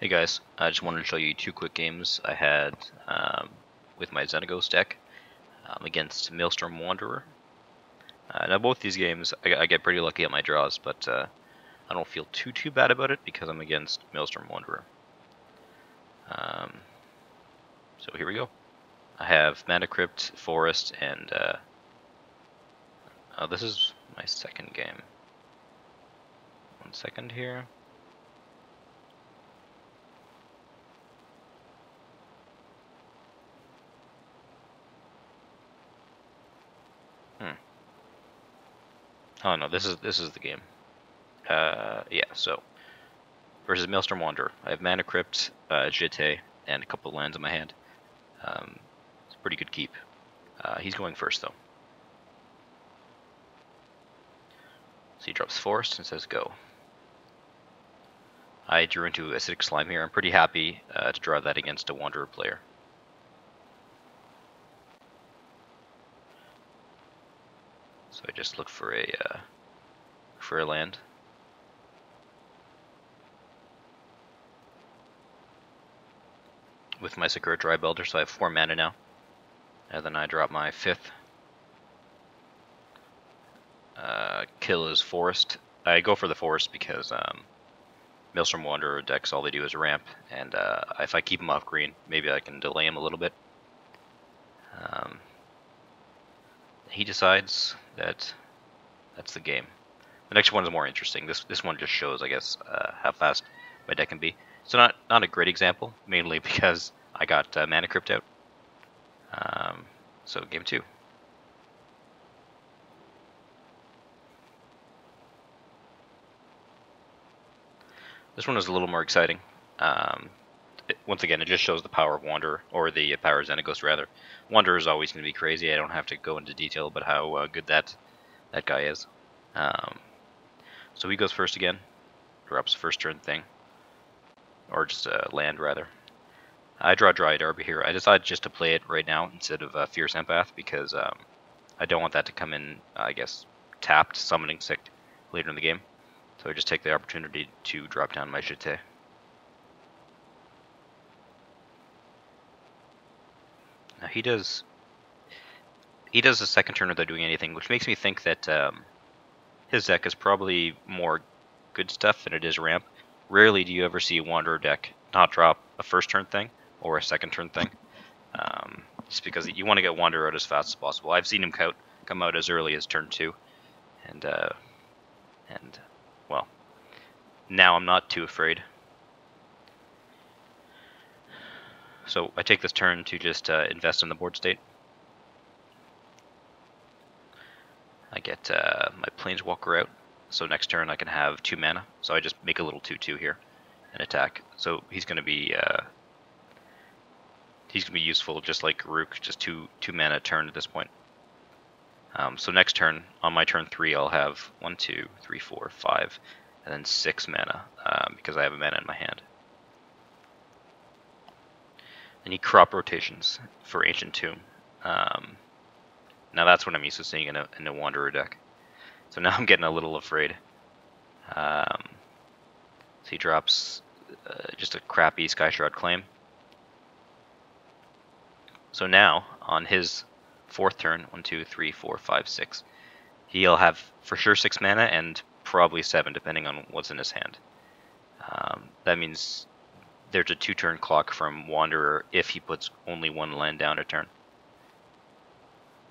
Hey guys, I just wanted to show you two quick games I had um, with my Xenagos deck um, against Maelstrom Wanderer. Uh, now both these games, I, I, get pretty lucky at my draws, but uh, I don't feel too too bad about it because I'm against Maelstrom Wanderer. Um, so here we go. I have Mana Crypt, Forest, and uh, oh, this is my second game. One second here. Oh no, this is this is the game. Uh, yeah. So versus Maelstrom Wanderer. I have Mana Crypt, uh, Jitte, and a couple of lands in my hand. Um, it's a pretty good keep. Uh, he's going first though. So he drops Forest and says go. I drew into Acidic Slime here. I'm pretty happy uh, to draw that against a Wanderer player. So I just look for a uh, for a land. With my Sakura-Tribe so I have four mana now. And then I drop my fifth. Uh, kill is forest. I go for the forest because um, Maelstrom Wanderer decks all they do is ramp, and uh, if I keep them off green, maybe I can delay them a little bit. Um, he decides that that's the game. The next one is more interesting. This this one just shows, I guess, uh, how fast my deck can be. So not not a great example, mainly because I got uh, Mana Crypt out. Um, so game two. This one is a little more exciting. Um, once again, it just shows the power of Wander, or the power of Xenagos, rather. Wander is always going to be crazy. I don't have to go into detail about how uh, good that that guy is. Um, so he goes first again, drops first turn thing, or just uh, land rather. I draw Dryad Arbor here. I decided just to play it right now instead of uh, Fierce Empath because um, I don't want that to come in, I guess, tapped, summoning sick later in the game. So I just take the opportunity to drop down my Jitte. Now he does he does the second turn without doing anything, which makes me think that um, his deck is probably more good stuff than it is ramp. Rarely do you ever see a Wanderer deck not drop a first turn thing or a second turn thing, um, just because you want to get Wanderer out as fast as possible. I've seen him out, come out as early as turn two, and uh, and well, now I'm not too afraid. So I take this turn to just uh, invest in the board state. I get uh, my Planeswalker out, so next turn I can have two mana. So I just make a little 2-2 here and attack. So he's going to be uh, he's going to be useful just like Rook, just two two mana turn at this point. Um, so next turn, on my turn three, I'll have one, two, three, four, five, and then six mana um, because I have a mana in my hand. Need crop rotations for Ancient Tomb. Um, now that's what I'm used to seeing in a, in a Wanderer deck. So now I'm getting a little afraid. Um, so he drops uh, just a crappy Skyshroud Claim. So now, on his fourth turn, one, two, three, four, five, six, he'll have for sure six mana and probably seven, depending on what's in his hand. Um, that means there's a two turn clock from Wanderer if he puts only one land down a turn.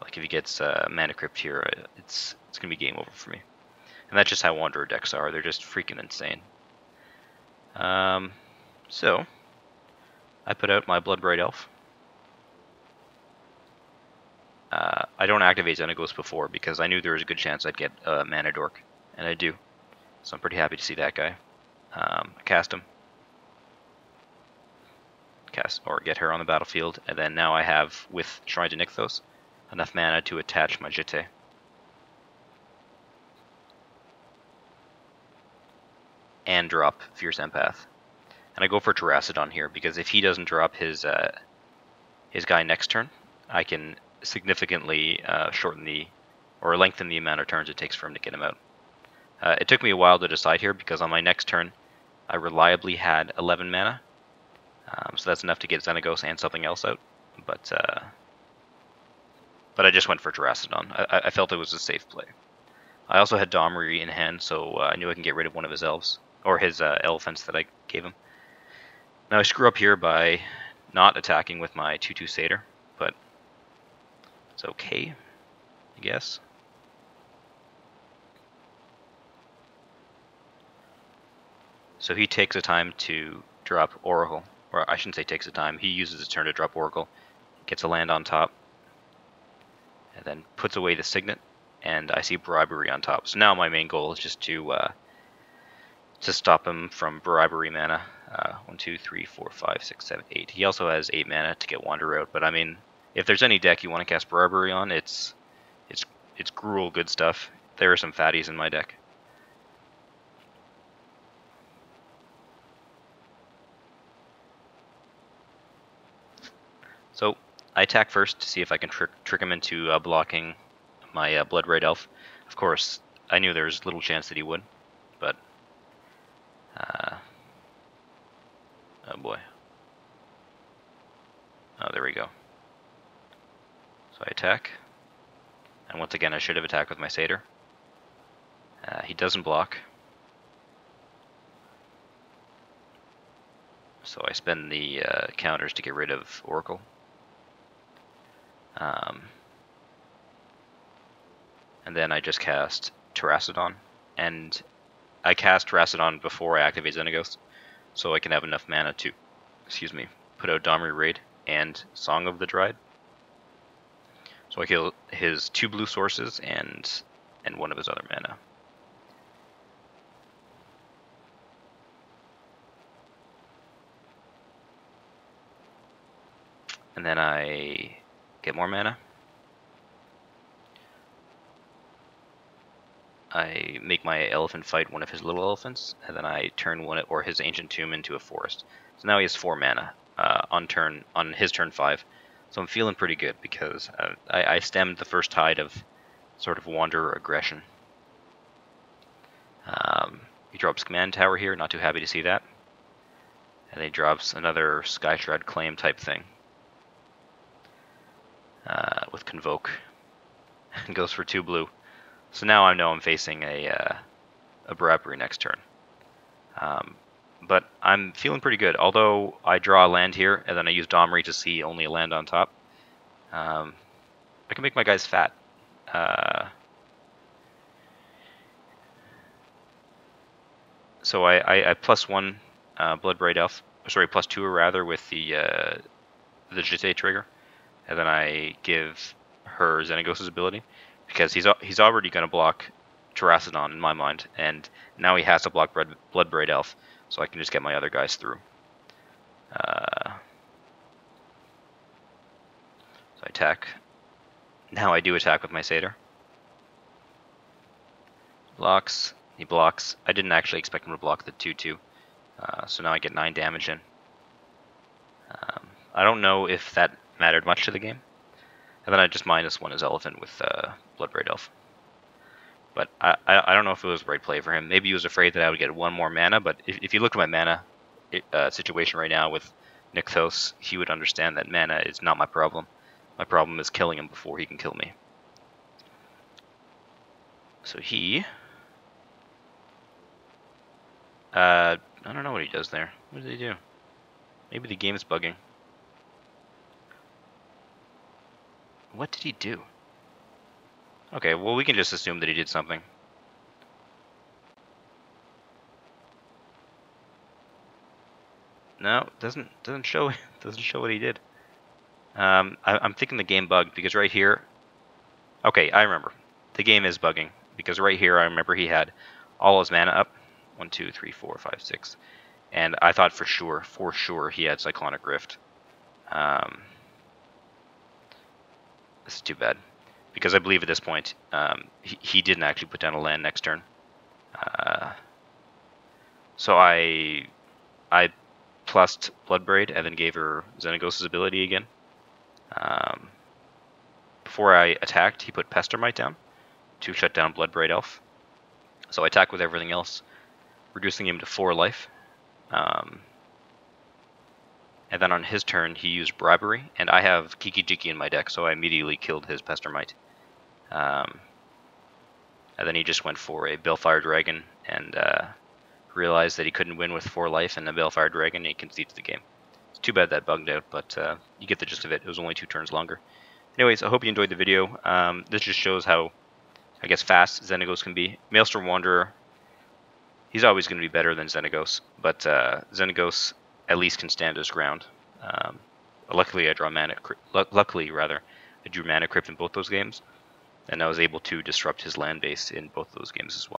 Like if he gets uh, Mana Crypt here, uh, it's it's gonna be game over for me. And that's just how Wanderer decks are. They're just freaking insane. Um, so I put out my Bloodbraid Elf. Uh, I don't activate Xenagos before because I knew there was a good chance I'd get uh, Mana Dork, and I do. So I'm pretty happy to see that guy. Um, cast him or get her on the battlefield, and then now I have with Shrine to Nykthos enough mana to attach my Jitte. And drop Fierce Empath. And I go for Terastodon here because if he doesn't drop his uh, his guy next turn, I can significantly uh, shorten the or lengthen the amount of turns it takes for him to get him out. Uh, it took me a while to decide here because on my next turn, I reliably had 11 mana, um, so that's enough to get Xenagos and something else out. But uh, but I just went for Terastodon. I, I felt it was a safe play. I also had Domri in hand, so uh, I knew I can get rid of one of his elves or his uh, elephants that I gave him. Now I screw up here by not attacking with my 2-2 Satyr, but it's okay, I guess. So he takes a time to drop Oracle, or I shouldn't say takes a time, he uses his turn to drop Oracle, gets a land on top, and then puts away the Signet, and I see Bribery on top. So now my main goal is just to uh, to stop him from Bribery mana. Uh, 1, 2, 3, 4, 5, 6, 7, 8. He also has 8 mana to get Wander out, but I mean, if there's any deck you want to cast Bribery on, it's it's it's Gruul good stuff. There are some fatties in my deck. So I attack first to see if I can trick trick him into uh, blocking my uh, Bloodbraid Elf. Of course, I knew there was little chance that he would, but uh, oh boy. Oh, there we go. So I attack, and once again I should have attacked with my Satyr. Uh, he doesn't block. So I spend the uh, counters to get rid of Oracle. Um, and then I just cast Terastodon, and I cast Terastodon before I activate Xenagos, so I can have enough mana to, excuse me, put out Domri Rade and Song of the Dryads. So I kill his two blue sources and and one of his other mana. And then I get more mana. I make my elephant fight one of his little elephants, and then I turn one or his ancient tomb into a forest. So now he has four mana uh, on turn on his turn five. So I'm feeling pretty good because uh, I, I, stemmed the first tide of sort of wanderer aggression. Um, he drops command tower here, not too happy to see that. And he drops another Skyshroud claim type thing uh, with convoke and goes for two blue. So now I know I'm facing a uh, a Bribery next turn. Um, but I'm feeling pretty good. Although I draw a land here, and then I use Domri to see only a land on top. Um, I can make my guys fat. Uh, so I, I, I plus one uh, Bloodbraid Elf, sorry, plus two rather with the uh, the Jitte trigger, and then I give her Xenagos' ability because he's he's already going to block Terastodon in my mind, and now he has to block Blood, Bloodbraid Elf, so I can just get my other guys through. Uh, so I attack. Now I do attack with my Satyr. Blocks. He blocks. I didn't actually expect him to block the 2-2, uh, so now I get 9 damage in. Um, I don't know if that mattered much to the game. And then I just minus one his elephant with uh, Bloodbraid Elf. But I, I, I don't know if it was the right play for him. Maybe he was afraid that I would get one more mana. But if, if you look at my mana uh, situation right now with Nykthos, he would understand that mana is not my problem. My problem is killing him before he can kill me. So he... Uh, I don't know what he does there. What does he do? Maybe the game is bugging. What did he do? Okay, well we can just assume that he did something. No, doesn't doesn't show doesn't show what he did. Um, I, I'm thinking the game bugged because right here. Okay, I remember. The game is bugging because right here I remember he had all his mana up. One, two, three, four, five, six, and I thought for sure, for sure, he had Cyclonic Rift. Um, this is too bad. Because I believe at this point, um, he, he, didn't actually put down a land next turn. Uh, so I I plussed Bloodbraid and then gave her Xenagos' ability again. Um, before I attacked, he put Pestermite down to shut down Bloodbraid Elf. So I attack with everything else, reducing him to 4 life. Um, and then on his turn, he used Bribery, and I have Kiki Jiki in my deck, so I immediately killed his Pestermite. Um, and then he just went for a Balefire Dragon and uh, realized that he couldn't win with 4 life and a Balefire Dragon, and he concedes the game. It's too bad that bugged out, but uh, you get the gist of it. It was only two turns longer. Anyways, I hope you enjoyed the video. Um, this just shows how, I guess, fast Xenagos can be. Maelstrom Wanderer, he's always going to be better than Xenagos, but uh, Xenagos at least can stand his ground. Um, luckily, I draw mana. Luckily, rather, I drew mana crypt in both those games, and I was able to disrupt his land base in both those games as well.